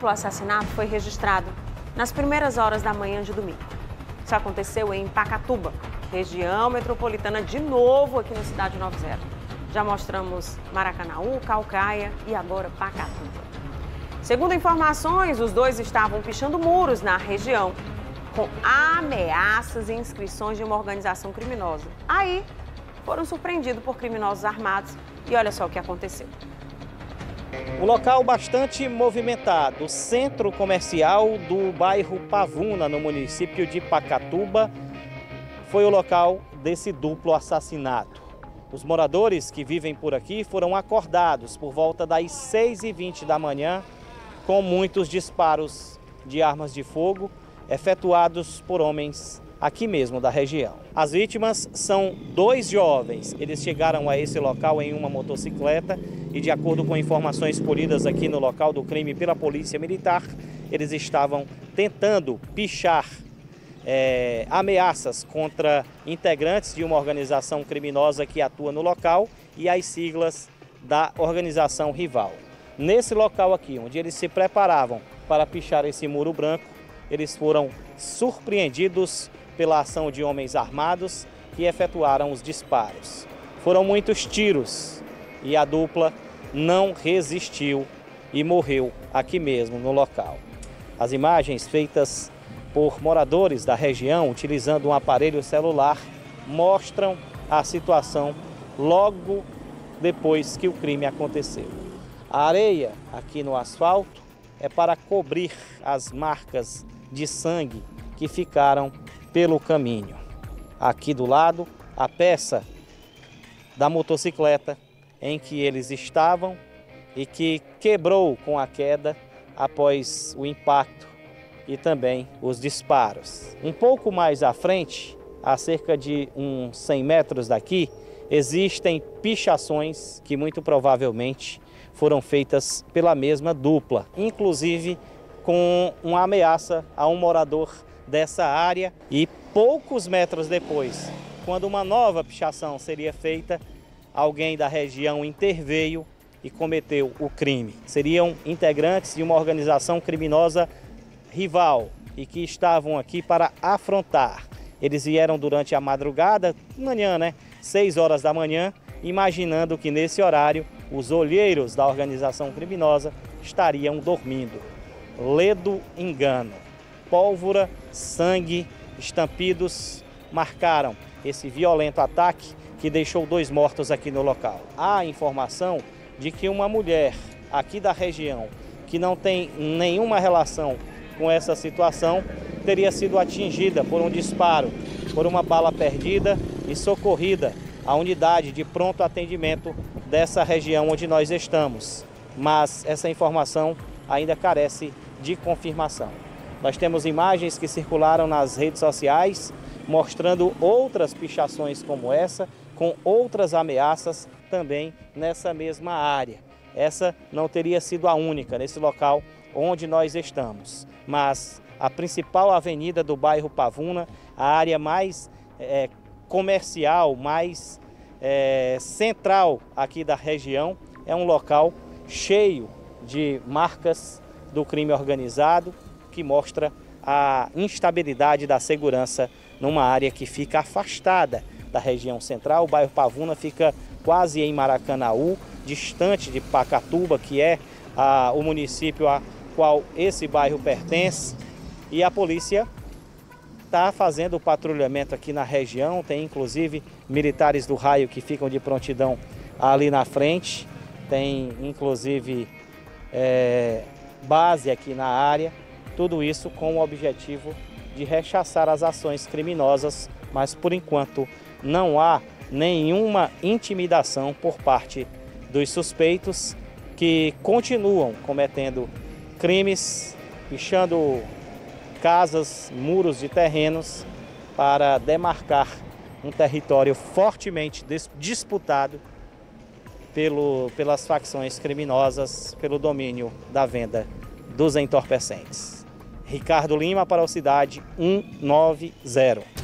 duplo assassinato foi registrado nas primeiras horas da manhã de domingo. Isso aconteceu em Pacatuba, região metropolitana, de novo aqui na cidade de Novo Zero. Já mostramos Maracanaú, Calcaia e agora Pacatuba. Segundo informações, os dois estavam pichando muros na região com ameaças e inscrições de uma organização criminosa. Aí foram surpreendidos por criminosos armados e olha só o que aconteceu. Um local bastante movimentado, centro comercial do bairro Pavuna, no município de Pacatuba, foi o local desse duplo assassinato. Os moradores que vivem por aqui foram acordados por volta das 6h20 da manhã com muitos disparos de armas de fogo efetuados por homens aqui mesmo da região. As vítimas são dois jovens. Eles chegaram a esse local em uma motocicleta e, de acordo com informações colhidas aqui no local do crime pela Polícia Militar, eles estavam tentando pichar é, ameaças contra integrantes de uma organização criminosa que atua no local e as siglas da organização rival. Nesse local aqui, onde eles se preparavam para pichar esse muro branco, eles foram surpreendidos pela ação de homens armados que efetuaram os disparos. Foram muitos tiros e a dupla não resistiu e morreu aqui mesmo no local. As imagens feitas por moradores da região utilizando um aparelho celular mostram a situação logo depois que o crime aconteceu. A areia aqui no asfalto é para cobrir as marcas de sangue que ficaram pelo caminho. Aqui do lado, a peça da motocicleta em que eles estavam e que quebrou com a queda após o impacto e também os disparos. Um pouco mais à frente, a cerca de uns 100 metros daqui, existem pichações que muito provavelmente foram feitas pela mesma dupla, inclusive com uma ameaça a um morador dessa área e poucos metros depois, quando uma nova pichação seria feita, alguém da região interveio e cometeu o crime. Seriam integrantes de uma organização criminosa rival e que estavam aqui para afrontar. Eles vieram durante a madrugada, manhã, né? 6 horas da manhã, imaginando que nesse horário os olheiros da organização criminosa estariam dormindo. Ledo engano pólvora, sangue, estampidos marcaram esse violento ataque que deixou dois mortos aqui no local. Há informação de que uma mulher aqui da região que não tem nenhuma relação com essa situação teria sido atingida por um disparo, por uma bala perdida e socorrida à unidade de pronto atendimento dessa região onde nós estamos. Mas essa informação ainda carece de confirmação. Nós temos imagens que circularam nas redes sociais mostrando outras pichações como essa, com outras ameaças também nessa mesma área. Essa não teria sido a única nesse local onde nós estamos, mas a principal avenida do bairro Pavuna, a área mais é, comercial, mais é, central aqui da região, é um local cheio de marcas do crime organizado, que mostra a instabilidade da segurança numa área que fica afastada da região central. O bairro Pavuna fica quase em Maracanaú, distante de Pacatuba, que é a, o município a qual esse bairro pertence. E a polícia está fazendo o patrulhamento aqui na região, tem inclusive militares do raio que ficam de prontidão ali na frente, tem inclusive é, base aqui na área. Tudo isso com o objetivo de rechaçar as ações criminosas, mas por enquanto não há nenhuma intimidação por parte dos suspeitos que continuam cometendo crimes, pichando casas, muros de terrenos para demarcar um território fortemente disputado pelo, pelas facções criminosas, pelo domínio da venda dos entorpecentes. Ricardo Lima para o Cidade 190.